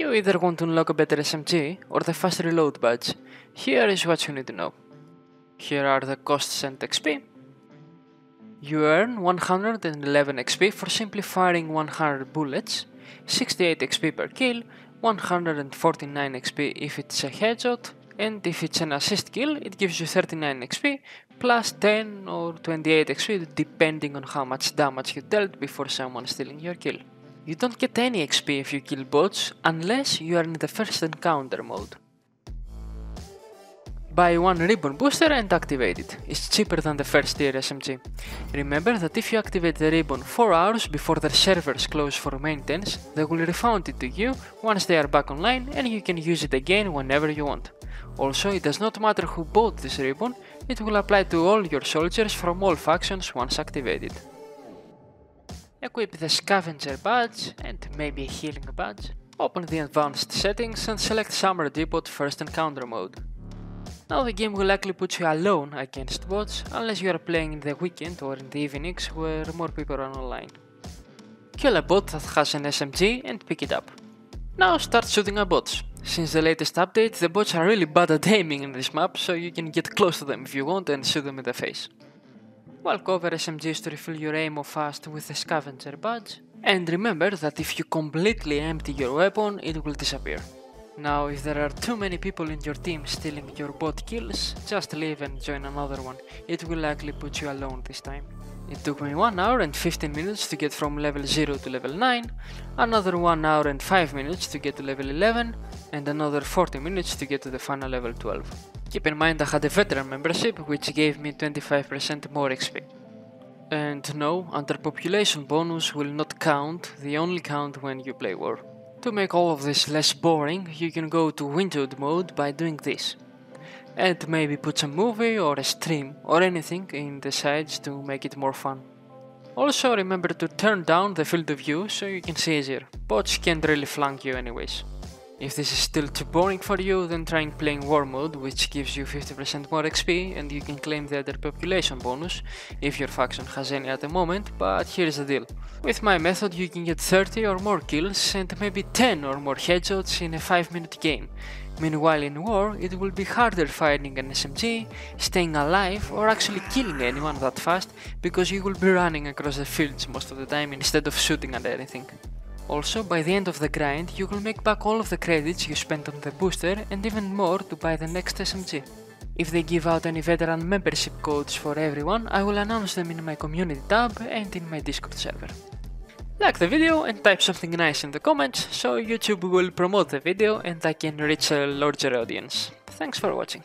You either want to unlock a better SMG or the fast reload badge. Here is what you need to know. Here are the costs and XP. You earn 111 XP for simply firing 100 bullets, 68 XP per kill, 149 XP if it's a headshot, and if it's an assist kill, it gives you 39 XP plus 10 or 28 XP depending on how much damage you dealt before someone stealing your kill. You don't get any XP if you kill bots unless you are in the first encounter mode. Buy one ribbon booster and activate it. It's cheaper than the first tier SMG. Remember that if you activate the ribbon 4 hours before their servers close for maintenance, they will refund it to you once they are back online and you can use it again whenever you want. Also, it does not matter who bought this ribbon, it will apply to all your soldiers from all factions once activated. Equip the scavenger badge and maybe a healing badge. Open the advanced settings and select Summer Depot first encounter mode. Now the game will likely put you alone against bots unless you are playing in the weekend or in the evenings where more people are online. Kill a bot that has an SMG and pick it up. Now start shooting at bots. Since the latest update, the bots are really bad at aiming in this map, so you can get close to them if you want and shoot them in the face. Walk over SMGs to refill your ammo fast with the scavenger badge, and remember that if you completely empty your weapon, it will disappear. Now, if there are too many people in your team stealing your bot kills, just leave and join another one. It will likely put you alone this time. It took me 1 hour and 15 minutes to get from level 0 to level 9, another 1 hour and 5 minutes to get to level 11, and another 40 minutes to get to the final level 12. Keep in mind I had a veteran membership which gave me 25% more XP. And no, underpopulation bonus will not count, they only count when you play war. To make all of this less boring, you can go to windowed mode by doing this and maybe put some movie or a stream or anything in the sides to make it more fun. Also remember to turn down the field of view so you can see easier, bots can't really flank you anyways. If this is still too boring for you, then try playing War Mode, which gives you 50% more XP and you can claim the underpopulation bonus if your faction has any at the moment, but here's the deal. With my method you can get 30 or more kills and maybe 10 or more headshots in a 5 minute game, Meanwhile in war, it will be harder firing an SMG, staying alive or actually killing anyone that fast because you will be running across the fields most of the time instead of shooting at anything. Also, by the end of the grind, you will make back all of the credits you spent on the booster and even more to buy the next SMG. If they give out any veteran membership codes for everyone, I will announce them in my community tab and in my Discord server. Like the video and type something nice in the comments so YouTube will promote the video and I can reach a larger audience. Thanks for watching.